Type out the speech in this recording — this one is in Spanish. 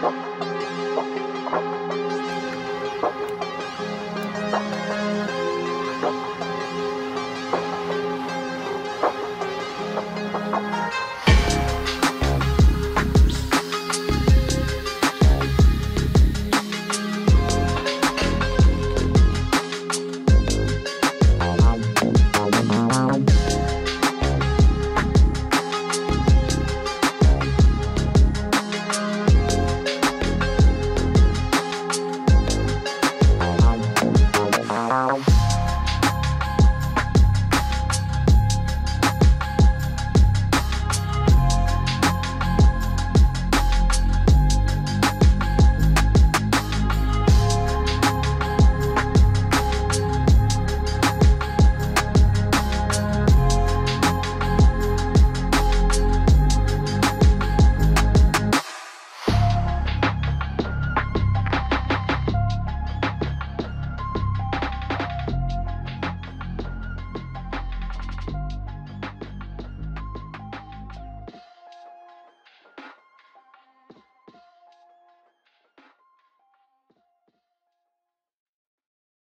No.